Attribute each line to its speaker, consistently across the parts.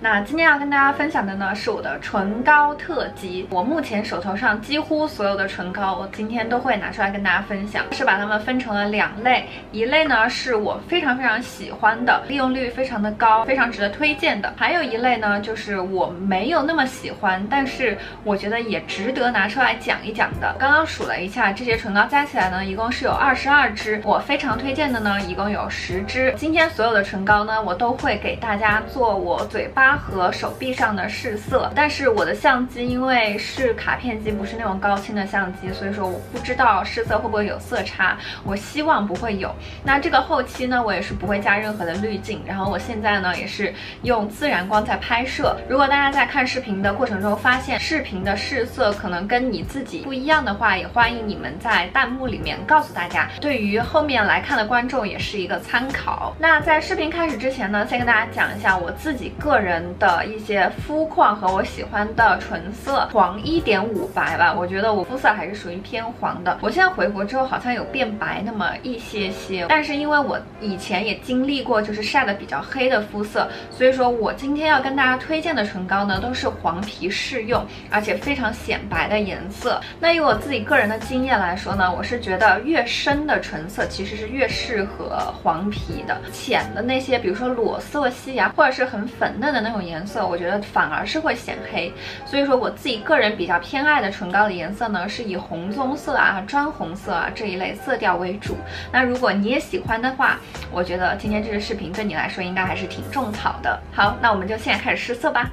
Speaker 1: 那今天要跟大家分享的呢是我的唇膏特辑。我目前手头上几乎所有的唇膏，我今天都会拿出来跟大家分享。是把它们分成了两类，一类呢是我非常非常喜欢的，利用率非常的高，非常值得推荐的；还有一类呢就是我没有那么喜欢，但是我觉得也值得拿出来讲一讲的。刚刚数了一下，这些唇膏加起来呢，一共是有二十二支。我非常推荐的呢，一共有十支。今天所有的唇膏呢，我都会给大家做我嘴巴。和手臂上的试色，但是我的相机因为是卡片机，不是那种高清的相机，所以说我不知道试色会不会有色差，我希望不会有。那这个后期呢，我也是不会加任何的滤镜，然后我现在呢也是用自然光在拍摄。如果大家在看视频的过程中发现视频的试色可能跟你自己不一样的话，也欢迎你们在弹幕里面告诉大家，对于后面来看的观众也是一个参考。那在视频开始之前呢，先跟大家讲一下我自己个人。的一些肤况和我喜欢的唇色，黄一点五白吧，我觉得我肤色还是属于偏黄的。我现在回国之后好像有变白那么一些些，但是因为我以前也经历过就是晒的比较黑的肤色，所以说我今天要跟大家推荐的唇膏呢都是黄皮适用，而且非常显白的颜色。那以我自己个人的经验来说呢，我是觉得越深的唇色其实是越适合黄皮的，浅的那些比如说裸色系啊，或者是很粉嫩的那种。颜色我觉得反而是会显黑，所以说我自己个人比较偏爱的唇膏的颜色呢，是以红棕色啊、砖红色啊这一类色调为主。那如果你也喜欢的话，我觉得今天这个视频对你来说应该还是挺种草的。好，那我们就现在开始试色吧。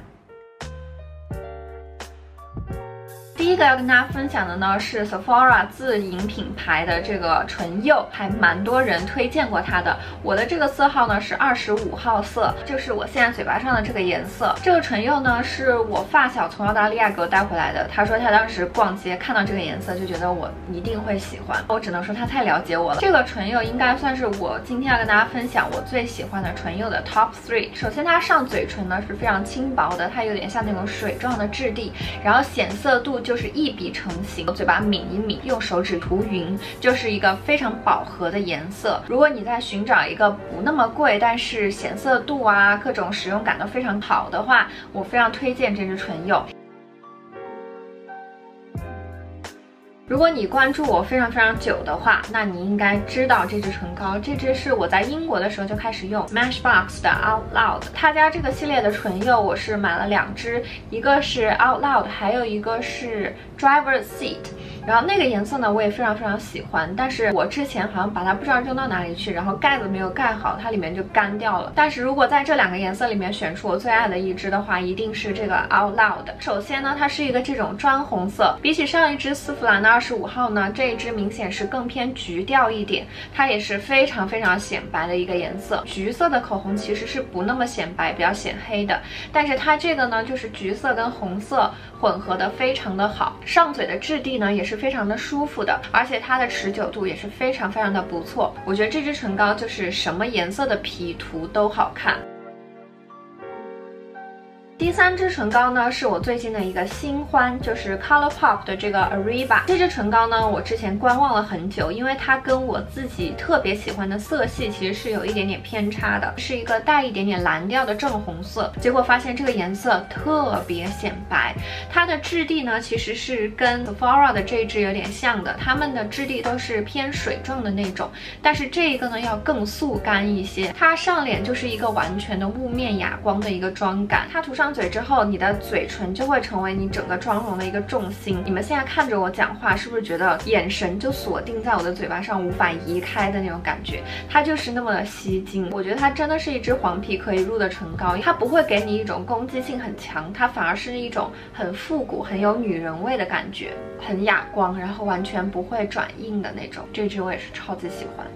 Speaker 1: 第一个要跟大家分享的呢是 Sephora 自营品牌的这个唇釉，还蛮多人推荐过它的。我的这个色号呢是二十五号色，就是我现在嘴巴上的这个颜色。这个唇釉呢是我发小从澳大利亚给我带回来的，他说他当时逛街看到这个颜色就觉得我一定会喜欢。我只能说他太了解我了。这个唇釉应该算是我今天要跟大家分享我最喜欢的唇釉的 top three。首先它上嘴唇呢是非常轻薄的，它有点像那种水状的质地，然后显色度就。是一笔成型，嘴巴抿一抿，用手指涂匀，就是一个非常饱和的颜色。如果你在寻找一个不那么贵，但是显色度啊，各种使用感都非常好的话，我非常推荐这支唇釉。如果你关注我非常非常久的话，那你应该知道这支唇膏。这支是我在英国的时候就开始用，Smashbox 的 Out Loud。他家这个系列的唇釉，我是买了两支，一个是 Out Loud，还有一个是 Driver Seat。然后那个颜色呢，我也非常非常喜欢，但是我之前好像把它不知道扔到哪里去，然后盖子没有盖好，它里面就干掉了。但是如果在这两个颜色里面选出我最爱的一支的话，一定是这个 Out Loud。首先呢，它是一个这种砖红色，比起上一支丝芙兰的二十五号呢，这一支明显是更偏橘调一点，它也是非常非常显白的一个颜色。橘色的口红其实是不那么显白，比较显黑的，但是它这个呢，就是橘色跟红色混合的非常的好，上嘴的质地呢也是。非常的舒服的，而且它的持久度也是非常非常的不错。我觉得这支唇膏就是什么颜色的皮涂都好看。第三支唇膏呢，是我最近的一个新欢，就是 ColourPop 的这个 Ariba。这支唇膏呢，我之前观望了很久，因为它跟我自己特别喜欢的色系其实是有一点点偏差的，是一个带一点点蓝调的正红色。结果发现这个颜色特别显白，它的质地呢，其实是跟 Sephora 的这支有点像的，它们的质地都是偏水状的那种，但是这一个呢要更速干一些。它上脸就是一个完全的雾面哑光的一个妆感，它涂上。嘴之后，你的嘴唇就会成为你整个妆容的一个重心。你们现在看着我讲话，是不是觉得眼神就锁定在我的嘴巴上，无法移开的那种感觉？它就是那么的吸睛。我觉得它真的是一支黄皮可以入的唇膏，它不会给你一种攻击性很强，它反而是一种很复古、很有女人味的感觉，很哑光，然后完全不会转硬的那种。这支我也是超级喜欢。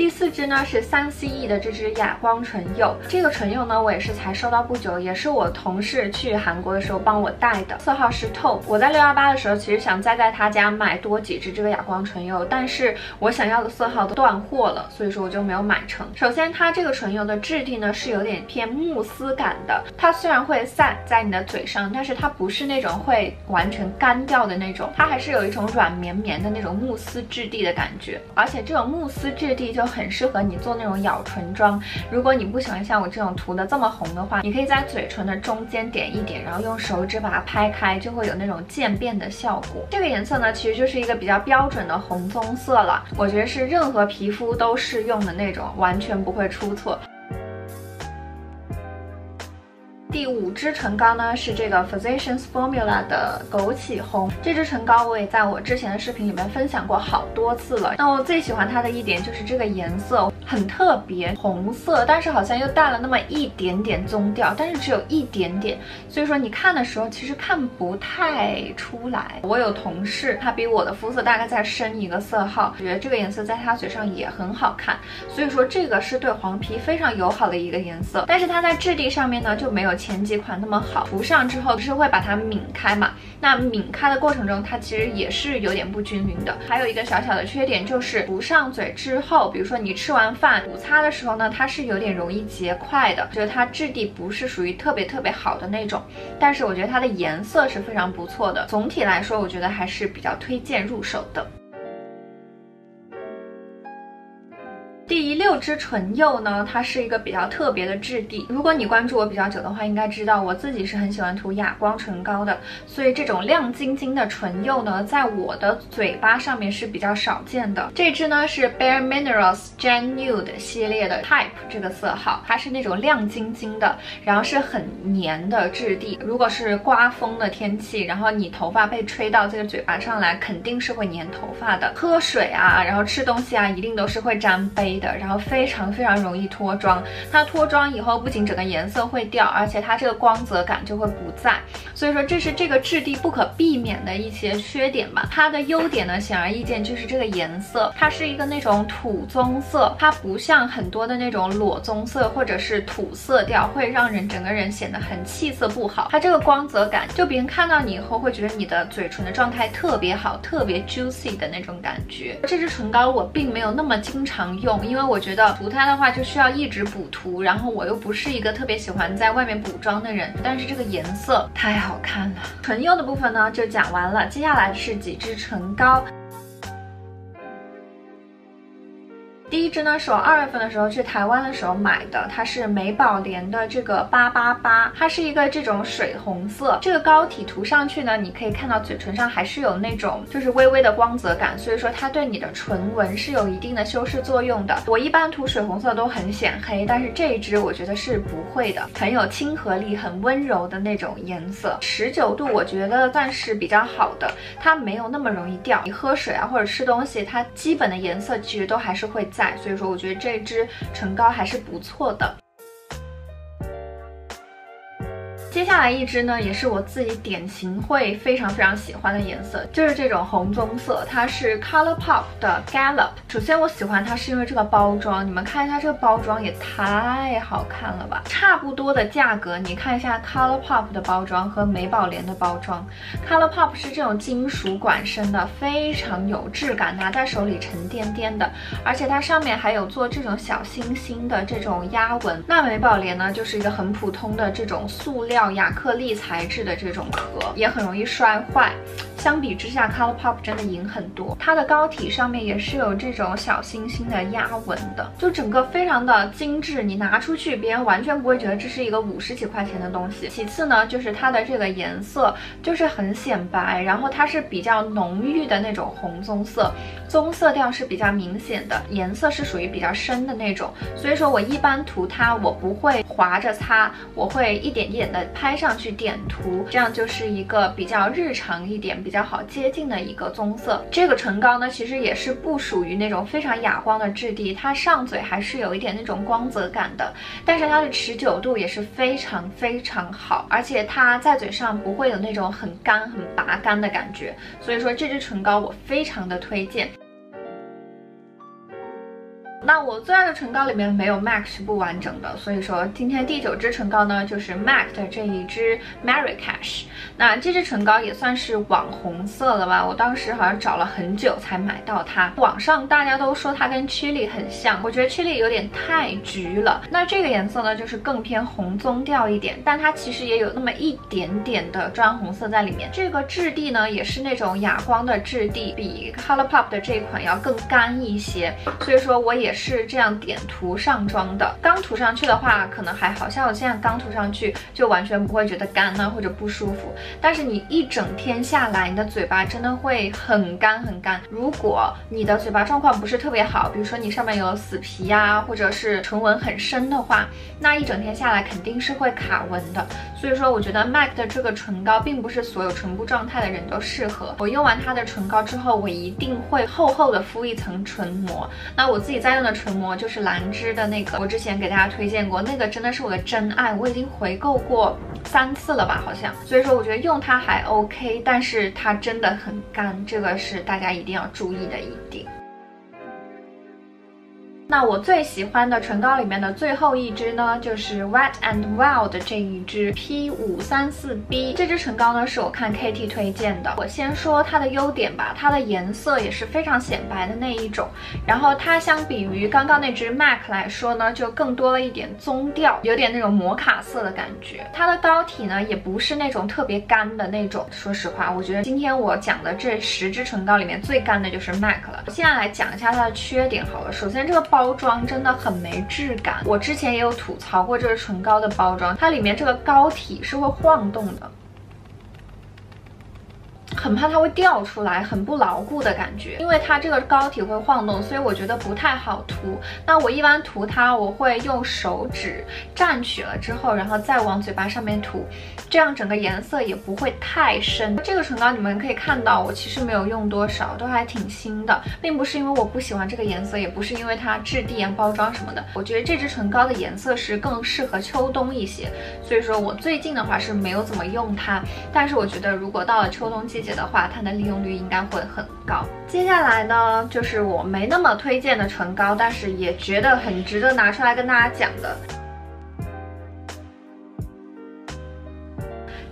Speaker 1: 第四支呢是三 CE 的这支哑光唇釉，这个唇釉呢我也是才收到不久，也是我同事去韩国的时候帮我带的，色号是透。我在六幺八的时候其实想再在他家买多几支这个哑光唇釉，但是我想要的色号都断货了，所以说我就没有买成。首先它这个唇釉的质地呢是有点偏慕斯感的，它虽然会散在你的嘴上，但是它不是那种会完全干掉的那种，它还是有一种软绵绵的那种慕斯质地的感觉，而且这种慕斯质地就。很适合你做那种咬唇妆。如果你不喜欢像我这种涂的这么红的话，你可以在嘴唇的中间点一点，然后用手指把它拍开，就会有那种渐变的效果。这个颜色呢，其实就是一个比较标准的红棕色了，我觉得是任何皮肤都适用的那种，完全不会出错。第五支唇膏呢是这个 Physicians Formula 的枸杞红，这支唇膏我也在我之前的视频里面分享过好多次了。那我最喜欢它的一点就是这个颜色很特别，红色，但是好像又带了那么一点点棕调，但是只有一点点，所以说你看的时候其实看不太出来。我有同事，他比我的肤色大概再深一个色号，我觉得这个颜色在他嘴上也很好看，所以说这个是对黄皮非常友好的一个颜色，但是它在质地上面呢就没有。前几款那么好，涂上之后是会把它抿开嘛？那抿开的过程中，它其实也是有点不均匀的。还有一个小小的缺点就是涂上嘴之后，比如说你吃完饭补擦的时候呢，它是有点容易结块的，就是它质地不是属于特别特别好的那种。但是我觉得它的颜色是非常不错的，总体来说我觉得还是比较推荐入手的。这支唇釉呢，它是一个比较特别的质地。如果你关注我比较久的话，应该知道我自己是很喜欢涂哑光唇膏的，所以这种亮晶晶的唇釉呢，在我的嘴巴上面是比较少见的。这支呢是 Bare Minerals Gen Nude 系列的 Type 这个色号，它是那种亮晶晶的，然后是很黏的质地。如果是刮风的天气，然后你头发被吹到这个嘴巴上来，肯定是会粘头发的。喝水啊，然后吃东西啊，一定都是会沾杯。的，然后非常非常容易脱妆，它脱妆以后不仅整个颜色会掉，而且它这个光泽感就会不在，所以说这是这个质地不可避免的一些缺点吧。它的优点呢，显而易见就是这个颜色，它是一个那种土棕色，它不像很多的那种裸棕色或者是土色调，会让人整个人显得很气色不好。它这个光泽感，就别人看到你以后会觉得你的嘴唇的状态特别好，特别 juicy 的那种感觉。这支唇膏我并没有那么经常用。因为我觉得觉得涂它的话就需要一直补涂，然后我又不是一个特别喜欢在外面补妆的人，但是这个颜色太好看了。唇釉的部分呢就讲完了，接下来是几支唇膏。第一支呢是我二月份的时候去台湾的时候买的，它是美宝莲的这个八八八，它是一个这种水红色，这个膏体涂上去呢，你可以看到嘴唇上还是有那种就是微微的光泽感，所以说它对你的唇纹是有一定的修饰作用的。我一般涂水红色都很显黑，但是这一支我觉得是不会的，很有亲和力，很温柔的那种颜色，持久度我觉得算是比较好的，它没有那么容易掉。你喝水啊或者吃东西，它基本的颜色其实都还是会。所以说，我觉得这支唇膏还是不错的。接下来一支呢，也是我自己典型会非常非常喜欢的颜色，就是这种红棕色，它是 ColourPop 的 Gallop。首先我喜欢它是因为这个包装，你们看一下这个包装也太好看了吧！差不多的价格，你看一下 ColourPop 的包装和美宝莲的包装。ColourPop 是这种金属管身的，非常有质感，拿在手里沉甸甸的，而且它上面还有做这种小星星的这种压纹。那美宝莲呢，就是一个很普通的这种塑料。亚克力材质的这种壳也很容易摔坏。相比之下，ColourPop 真的赢很多。它的膏体上面也是有这种小星星的压纹的，就整个非常的精致。你拿出去，别人完全不会觉得这是一个五十几块钱的东西。其次呢，就是它的这个颜色就是很显白，然后它是比较浓郁的那种红棕色，棕色调是比较明显的，颜色是属于比较深的那种。所以说我一般涂它，我不会划着擦，我会一点一点的拍上去点涂，这样就是一个比较日常一点。比比较好接近的一个棕色，这个唇膏呢，其实也是不属于那种非常哑光的质地，它上嘴还是有一点那种光泽感的，但是它的持久度也是非常非常好，而且它在嘴上不会有那种很干、很拔干的感觉，所以说这支唇膏我非常的推荐。那我最爱的唇膏里面没有 MAC 是不完整的，所以说今天第九支唇膏呢就是 MAC 的这一支 Marrakesh。那这支唇膏也算是网红色了吧？我当时好像找了很久才买到它。网上大家都说它跟 Chili 很像，我觉得 Chili 有点太橘了。那这个颜色呢就是更偏红棕调一点，但它其实也有那么一点点的砖红色在里面。这个质地呢也是那种哑光的质地，比 ColourPop 的这一款要更干一些。所以说我也。是这样点涂上妆的。刚涂上去的话，可能还好像我现在刚涂上去就完全不会觉得干呢或者不舒服。但是你一整天下来，你的嘴巴真的会很干很干。如果你的嘴巴状况不是特别好，比如说你上面有死皮呀，或者是唇纹很深的话，那一整天下来肯定是会卡纹的。所以说，我觉得 MAC 的这个唇膏并不是所有唇部状态的人都适合。我用完它的唇膏之后，我一定会厚厚的敷一层唇膜。那我自己在用的唇膜就是兰芝的那个，我之前给大家推荐过，那个真的是我的真爱，我已经回购过三次了吧，好像。所以说，我觉得用它还 OK，但是它真的很干，这个是大家一定要注意的一点。那我最喜欢的唇膏里面的最后一支呢，就是 Wet and Wild 的这一支 P 五三四 B。这支唇膏呢，是我看 Katie 推荐的。我先说它的优点吧，它的颜色也是非常显白的那一种。然后它相比于刚刚那支 MAC 来说呢，就更多了一点棕调，有点那种摩卡色的感觉。它的膏体呢，也不是那种特别干的那种。说实话，我觉得今天我讲的这十支唇膏里面最干的就是 MAC 了。现在来讲一下它的缺点好了。首先这个包。包装真的很没质感，我之前也有吐槽过这个唇膏的包装，它里面这个膏体是会晃动的。很怕它会掉出来，很不牢固的感觉。因为它这个膏体会晃动，所以我觉得不太好涂。那我一般涂它，我会用手指蘸取了之后，然后再往嘴巴上面涂，这样整个颜色也不会太深。这个唇膏你们可以看到，我其实没有用多少，都还挺新的，并不是因为我不喜欢这个颜色，也不是因为它质地啊、包装什么的。我觉得这支唇膏的颜色是更适合秋冬一些，所以说我最近的话是没有怎么用它。但是我觉得如果到了秋冬季，节的话，它的利用率应该会很高。接下来呢，就是我没那么推荐的唇膏，但是也觉得很值得拿出来跟大家讲的。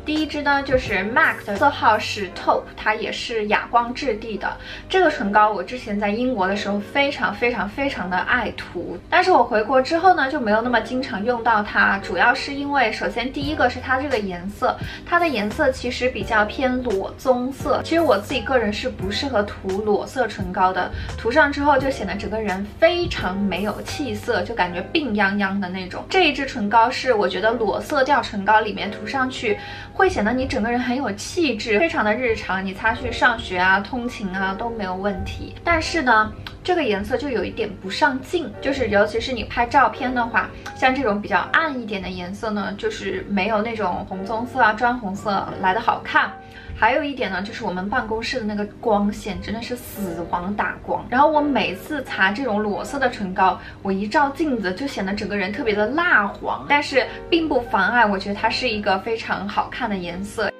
Speaker 1: 第一支呢，就是 MAC 的色号是 Taupe，它也是哑光质地的。这个唇膏我之前在英国的时候非常非常非常的爱涂，但是我回国之后呢，就没有那么经常用到它。主要是因为，首先第一个是它这个颜色，它的颜色其实比较偏裸棕色。其实我自己个人是不适合涂裸色唇膏的，涂上之后就显得整个人非常没有气色，就感觉病殃殃的那种。这一支唇膏是我觉得裸色调唇膏里面涂上去。会显得你整个人很有气质，非常的日常，你擦去上学啊、通勤啊都没有问题。但是呢，这个颜色就有一点不上镜，就是尤其是你拍照片的话，像这种比较暗一点的颜色呢，就是没有那种红棕色啊、砖红色来的好看。还有一点呢，就是我们办公室的那个光线真的是死亡打光。然后我每次擦这种裸色的唇膏，我一照镜子就显得整个人特别的蜡黄，但是并不妨碍我觉得它是一个非常好看的颜色。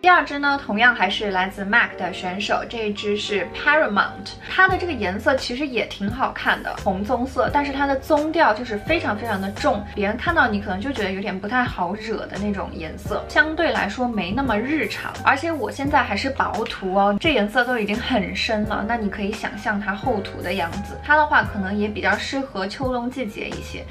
Speaker 1: 第二支呢，同样还是来自 MAC 的选手，这一支是 Paramount，它的这个颜色其实也挺好看的，红棕色，但是它的棕调就是非常非常的重，别人看到你可能就觉得有点不太好惹的那种颜色，相对来说没那么日常，而且我现在还是薄涂哦，这颜色都已经很深了，那你可以想象它厚涂的样子，它的话可能也比较适合秋冬季节一些。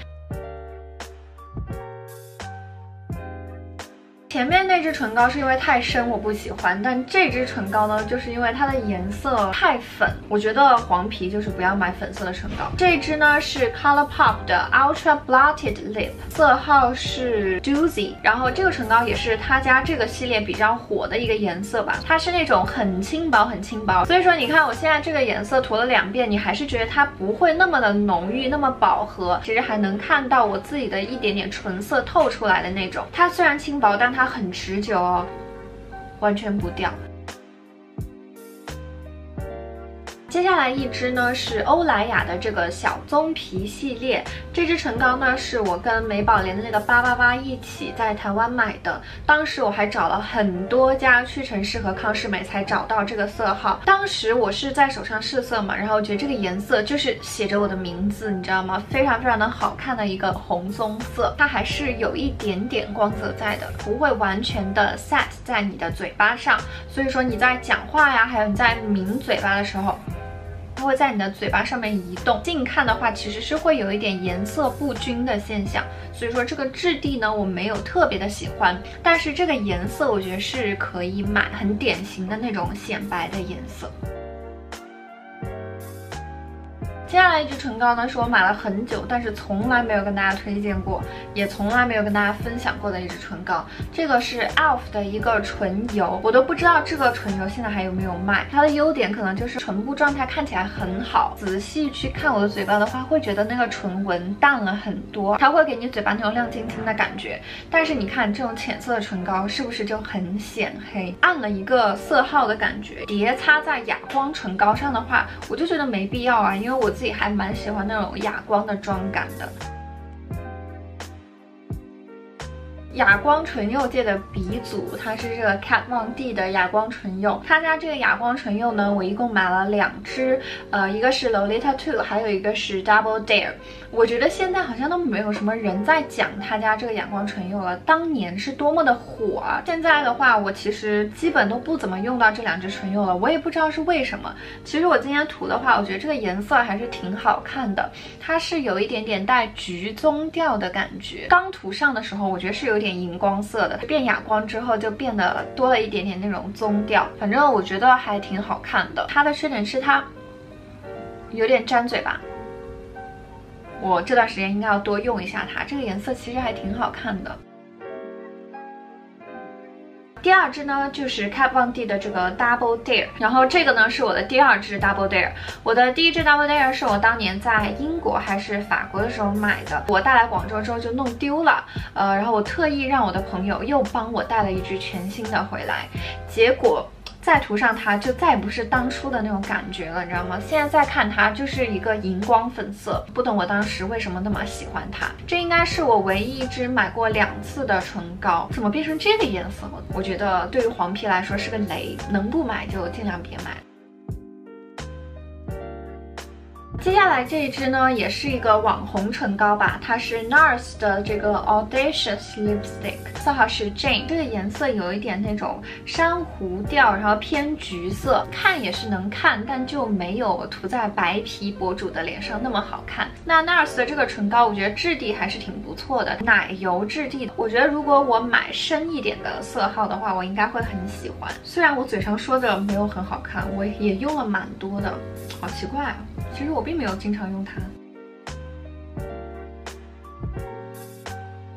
Speaker 1: 前面那支唇膏是因为太深我不喜欢，但这支唇膏呢，就是因为它的颜色太粉，我觉得黄皮就是不要买粉色的唇膏。这支呢是 ColourPop 的 Ultra Blotted Lip，色号是 Doozy，然后这个唇膏也是他家这个系列比较火的一个颜色吧，它是那种很轻薄很轻薄，所以说你看我现在这个颜色涂了两遍，你还是觉得它不会那么的浓郁，那么饱和，其实还能看到我自己的一点点唇色透出来的那种。它虽然轻薄，但它很持久哦，完全不掉。接下来一支呢是欧莱雅的这个小棕皮系列，这支唇膏呢是我跟美宝莲的那个八八八一起在台湾买的，当时我还找了很多家屈臣氏和康诗美才找到这个色号。当时我是在手上试色嘛，然后觉得这个颜色就是写着我的名字，你知道吗？非常非常的好看的一个红棕色，它还是有一点点光泽在的，不会完全的 set 在你的嘴巴上，所以说你在讲话呀，还有你在抿嘴巴的时候。它会在你的嘴巴上面移动，近看的话其实是会有一点颜色不均的现象，所以说这个质地呢我没有特别的喜欢，但是这个颜色我觉得是可以买，很典型的那种显白的颜色。接下来一支唇膏呢，是我买了很久，但是从来没有跟大家推荐过，也从来没有跟大家分享过的一支唇膏。这个是 elf 的一个唇油，我都不知道这个唇油现在还有没有卖。它的优点可能就是唇部状态看起来很好，仔细去看我的嘴巴的话，会觉得那个唇纹淡了很多，它会给你嘴巴那种亮晶晶的感觉。但是你看这种浅色的唇膏是不是就很显黑，暗了一个色号的感觉？叠擦在哑光唇膏上的话，我就觉得没必要啊，因为我。自己还蛮喜欢那种哑光的妆感的。哑光唇釉界的鼻祖，它是这个 Kat Von D 的哑光唇釉。他家这个哑光唇釉呢，我一共买了两支，呃，一个是 Lolita Two，还有一个是 Double Dare。我觉得现在好像都没有什么人在讲他家这个哑光唇釉了，当年是多么的火啊。现在的话，我其实基本都不怎么用到这两支唇釉了，我也不知道是为什么。其实我今天涂的话，我觉得这个颜色还是挺好看的，它是有一点点带橘棕调的感觉。刚涂上的时候，我觉得是有点。点荧光色的变哑光之后就变得多了一点点那种棕调，反正我觉得还挺好看的。它的缺点是它有点粘嘴巴，我这段时间应该要多用一下它。这个颜色其实还挺好看的。第二支呢，就是 Kat Von D 的这个 Double Dare，然后这个呢是我的第二支 Double Dare。我的第一支 Double Dare 是我当年在英国还是法国的时候买的，我带来广州之后就弄丢了，呃，然后我特意让我的朋友又帮我带了一支全新的回来，结果。再涂上它，就再也不是当初的那种感觉了，你知道吗？现在再看它，就是一个荧光粉色，不懂我当时为什么那么喜欢它。这应该是我唯一一支买过两次的唇膏，怎么变成这个颜色了？我觉得对于黄皮来说是个雷，能不买就尽量别买。接下来这一支呢，也是一个网红唇膏吧，它是 NARS 的这个 Audacious Lipstick，色号是 Jane，这个颜色有一点那种珊瑚调，然后偏橘色，看也是能看，但就没有涂在白皮博主的脸上那么好看。那 NARS 的这个唇膏，我觉得质地还是挺不错的，奶油质地的，我觉得如果我买深一点的色号的话，我应该会很喜欢。虽然我嘴上说着没有很好看，我也用了蛮多的，好奇怪啊。其实我并没有经常用它。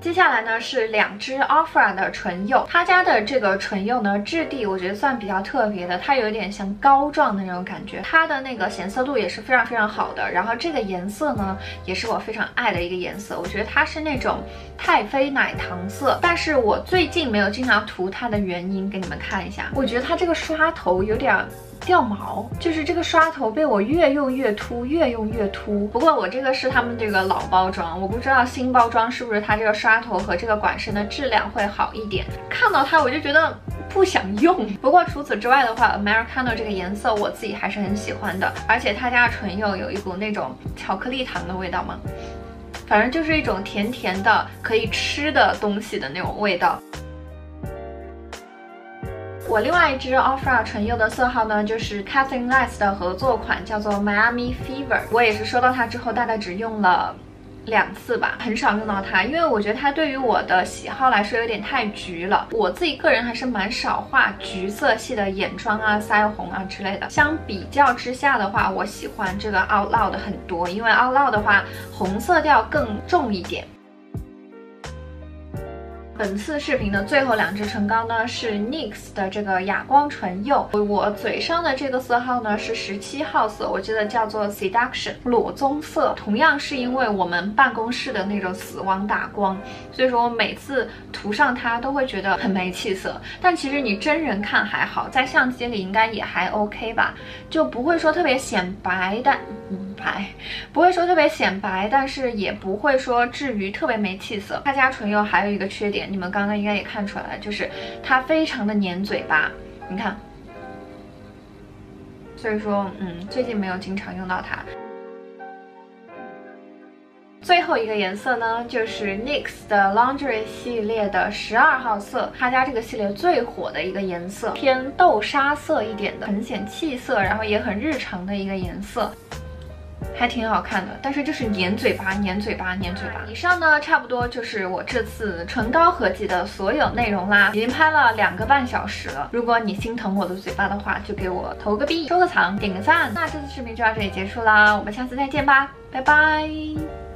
Speaker 1: 接下来呢是两支 Ofra 的唇釉，他家的这个唇釉呢质地我觉得算比较特别的，它有一点像膏状的那种感觉，它的那个显色度也是非常非常好的。然后这个颜色呢也是我非常爱的一个颜色，我觉得它是那种太妃奶糖色。但是我最近没有经常涂它的原因给你们看一下，我觉得它这个刷头有点。掉毛，就是这个刷头被我越用越秃，越用越秃。不过我这个是他们这个老包装，我不知道新包装是不是它这个刷头和这个管身的质量会好一点。看到它我就觉得不想用。不过除此之外的话，Americano 这个颜色我自己还是很喜欢的，而且他家的唇釉有一股那种巧克力糖的味道嘛，反正就是一种甜甜的可以吃的东西的那种味道。我另外一支 Ofra 唇釉的色号呢，就是 Catherine l e s 的合作款，叫做 Miami Fever。我也是收到它之后，大概只用了两次吧，很少用到它，因为我觉得它对于我的喜好来说有点太橘了。我自己个人还是蛮少画橘色系的眼妆啊、腮红啊之类的。相比较之下的话，我喜欢这个 Out Loud 很多，因为 Out Loud 的话红色调更重一点。本次视频的最后两支唇膏呢，是 NYX 的这个哑光唇釉。我嘴上的这个色号呢是十七号色，我记得叫做 Seduction 裸棕色。同样是因为我们办公室的那种死亡打光，所以说每次涂上它都会觉得很没气色。但其实你真人看还好，在相机里应该也还 OK 吧，就不会说特别显白，但。白，不会说特别显白，但是也不会说至于特别没气色。他家唇釉还有一个缺点，你们刚刚应该也看出来，就是它非常的粘嘴巴，你看。所以说，嗯，最近没有经常用到它。最后一个颜色呢，就是 NYX 的 Laundry 系列的十二号色，他家这个系列最火的一个颜色，偏豆沙色一点的，很显气色，然后也很日常的一个颜色。还挺好看的。但是就是粘嘴巴，粘嘴巴，粘嘴巴。以上呢，差不多就是我这次唇膏合集的所有内容啦，已经拍了两个半小时了。如果你心疼我的嘴巴的话，就给我投个币、收个藏、点个赞。那这次视频就到这里结束啦，我们下次再见吧，拜拜。